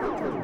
Thank you.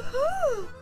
Woohoo!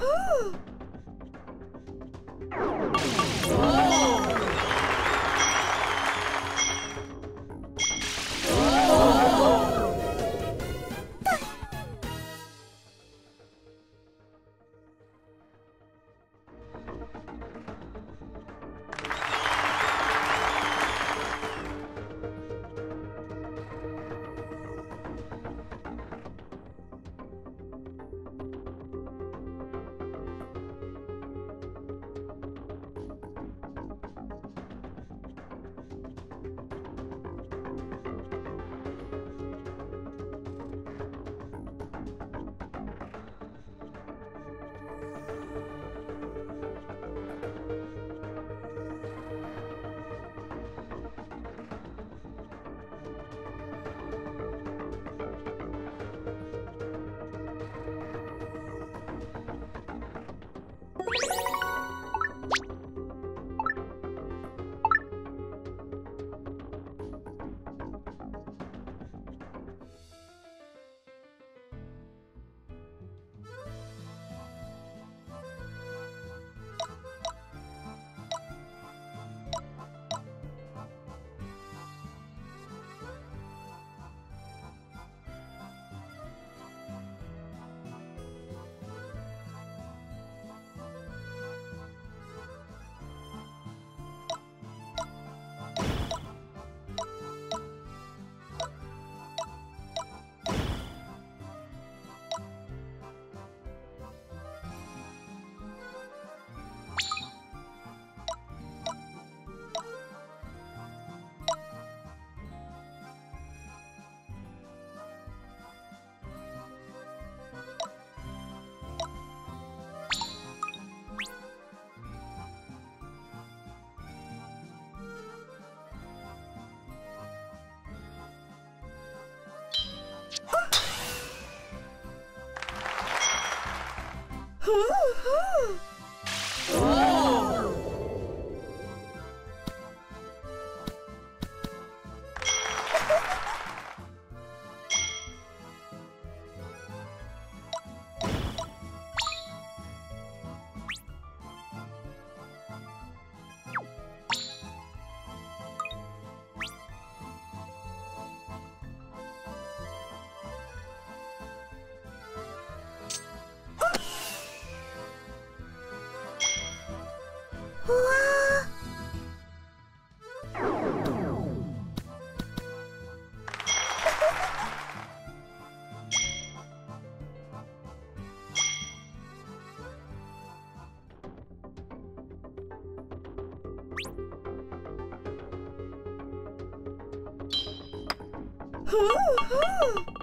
Huh? Ooh, ooh. Huh? Huh?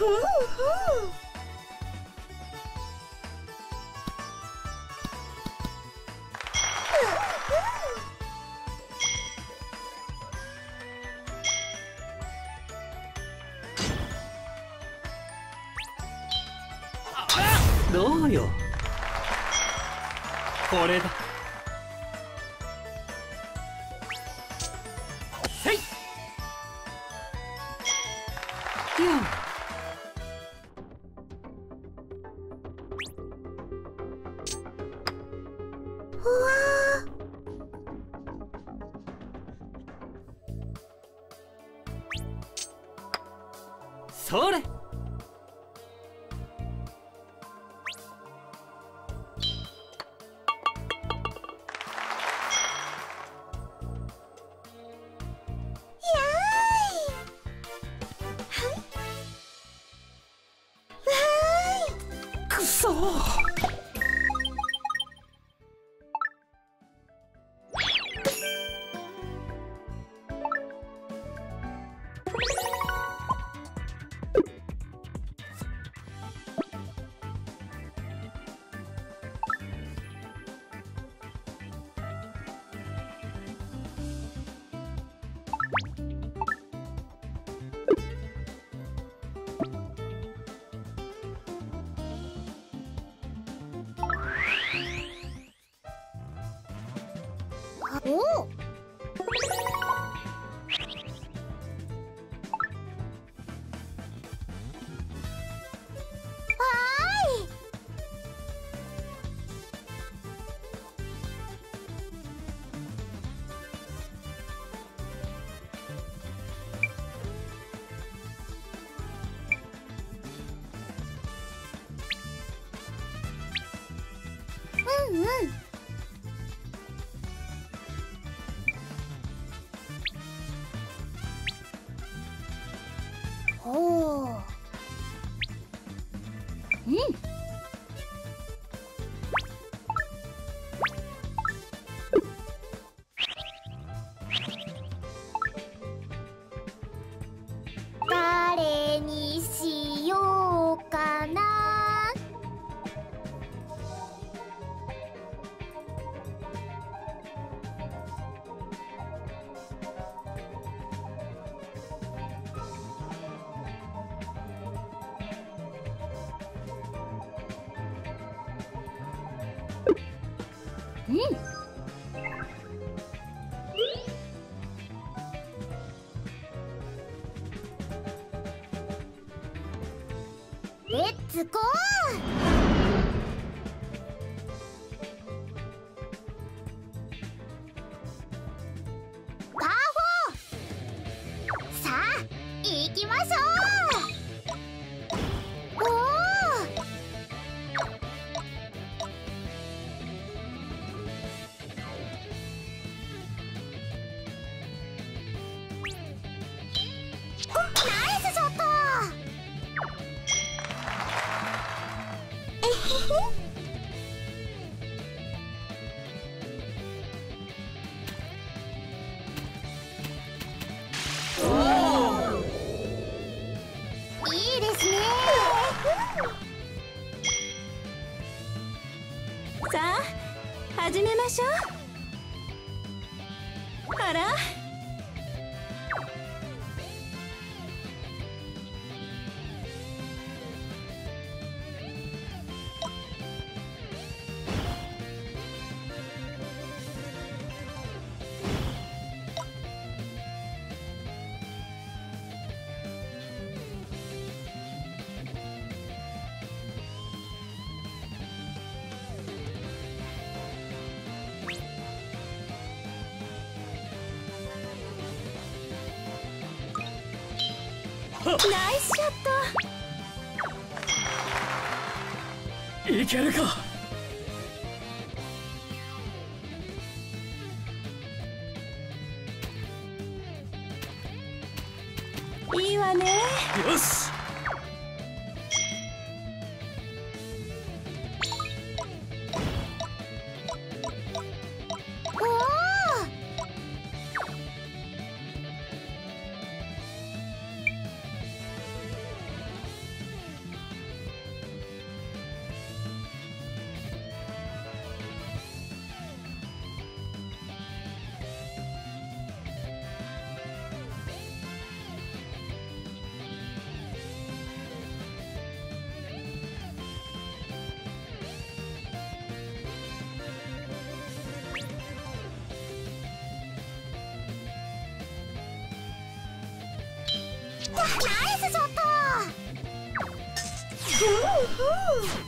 Ooh, ooh. それ。 오! 你洗。ナイスショット。いけるか。Ooh.